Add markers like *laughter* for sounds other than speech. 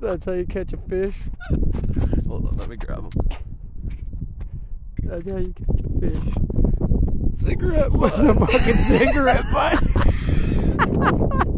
That's how you catch a fish. *laughs* Hold on, let me grab him. That's how you catch a fish. Cigarette butt. *laughs* a fucking cigarette butt. *laughs*